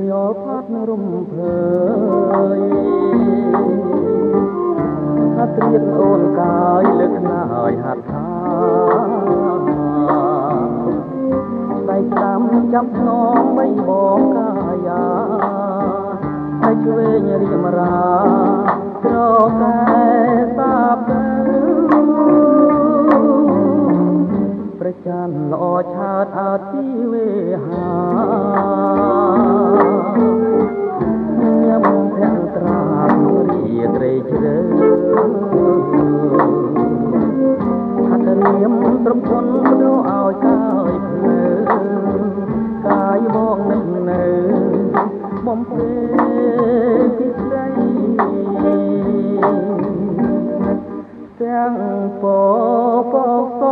ហាត់ខ្យល់ផាត់រំភើយហាត់រៀនអូនកាយលើកណាយហាត់ថាដៃស្ដាំចាប់នងបីបងកាយាហើយឆ្វេងរៀមរាក្រកែសាបប្រច័នល្អឆើតអើទីវេហា មត្រឹមគុណបដូរឲ្យកាយភ្លើកាយមកនឹងនៅបំពេពីស្រីទាំងពពកស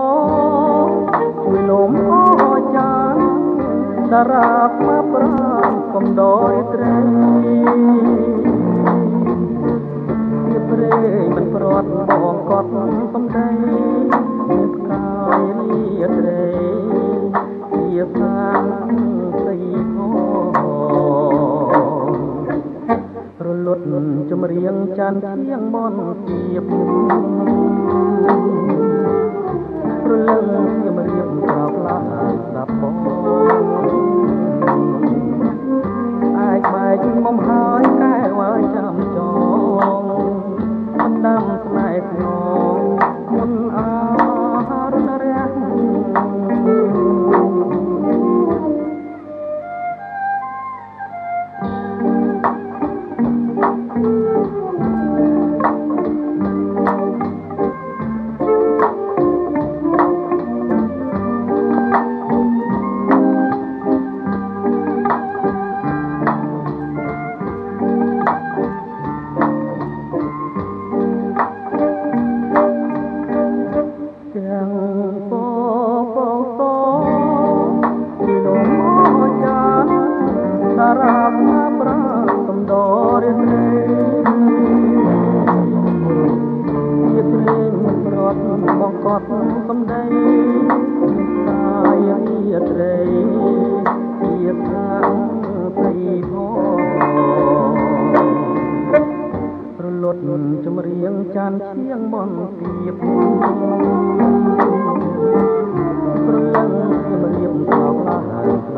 ជួយលំអចានតារាមកប្រាំកំដរត្រីជាព្រេងមិនព្រាត់បងកត់សំដី សាងស្អីខរលត់ចម្រៀងចានជាងបនទៀបព្រលឹងខ្ញុំរៀបក្បងកត់សំដីកាយរាត្រីជាខាងព្រៃផងរលត់ចម្រៀងចានឈៀងបនទៀបប្រលឹងខ្ញុំរៀបក្រោកឡា